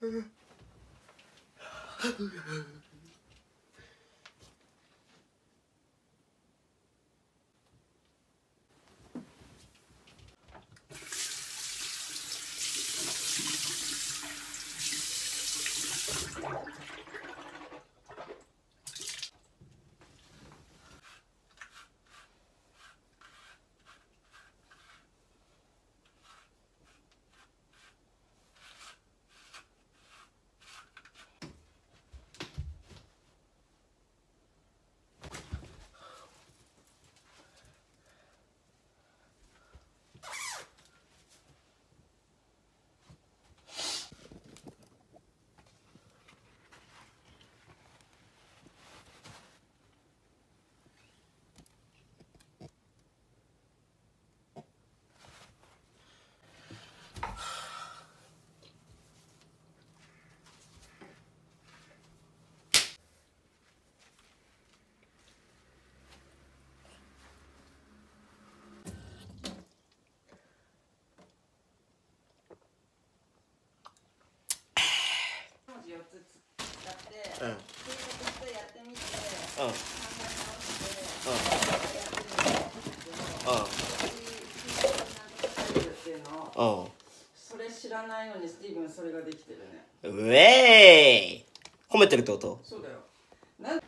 文字4つ使って、うん、うん。うん。うん。それ知らないのにスティーブンそれができてるね。うえーい。褒めてるってこと？そうだよ。なん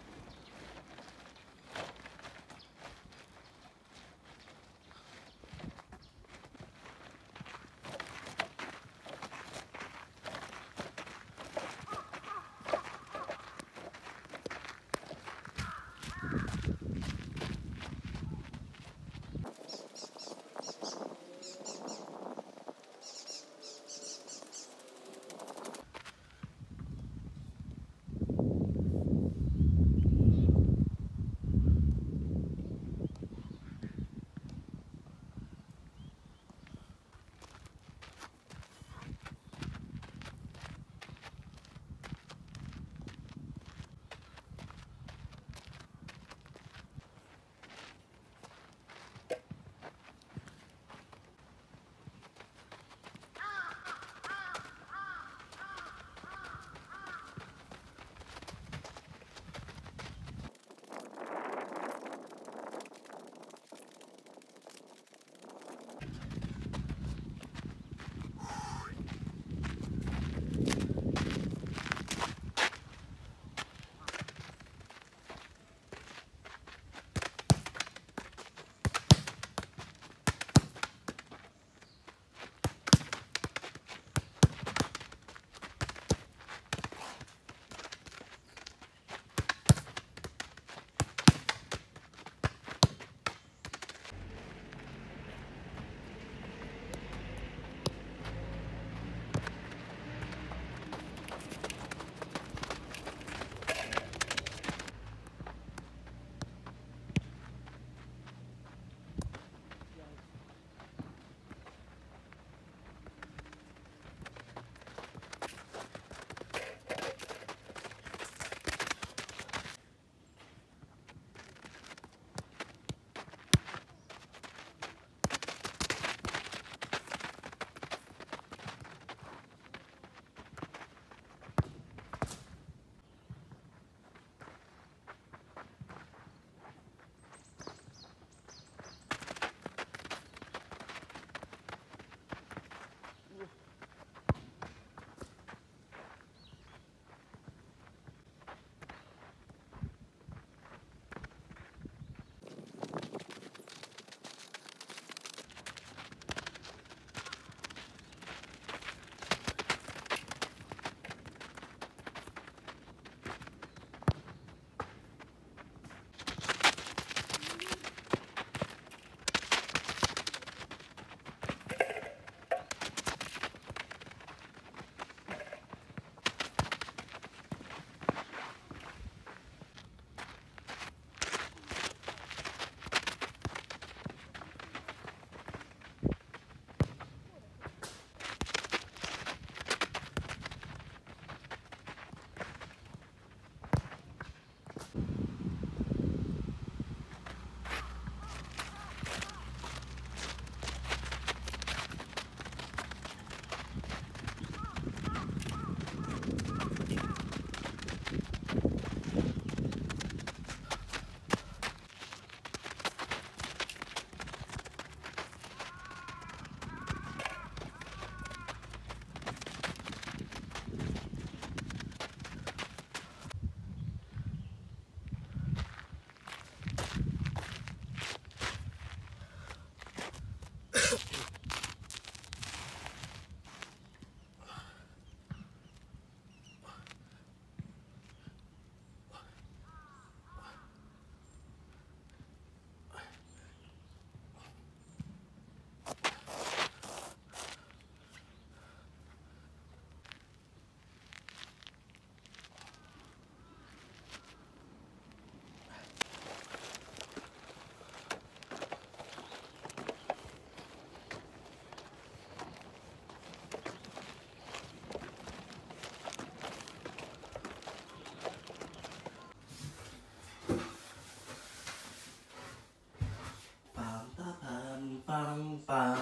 bang,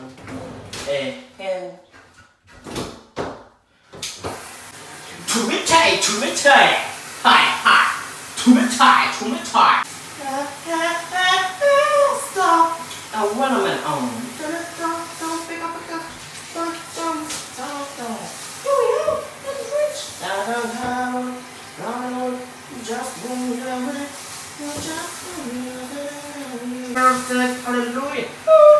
eh, eh. Tumitai, tumitai, hi, hi, tumitai, tumitai. Stop. Now what am I on? Just one minute, just one minute. Perfect, hallelujah.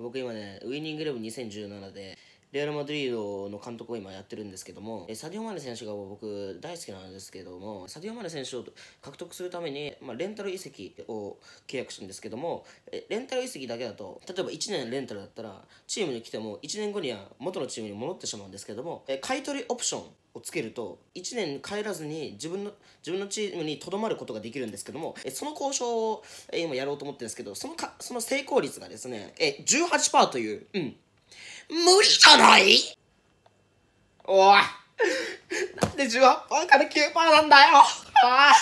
僕今ねウイニングイレブン2017でレアル・マドリードの監督を今やってるんですけどもえサディオ・マネ選手が僕大好きなんですけどもサディオ・マネ選手を獲得するために、まあ、レンタル移籍を契約してるんですけどもえレンタル移籍だけだと例えば1年レンタルだったらチームに来ても1年後には元のチームに戻ってしまうんですけどもえ買い取りオプションをつけると1年帰らずに自分の自分のチームにとどまることができるんですけどもえその交渉をえ今やろうと思ってるんですけどそのかその成功率がですねえ18%といううん。無理じゃない？おい。なんで18%から9%なんだよ。あ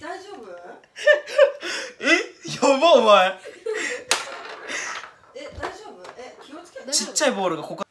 大丈夫えやばお前。え、大丈夫？え、気をつけて。ちっちゃいボールがここ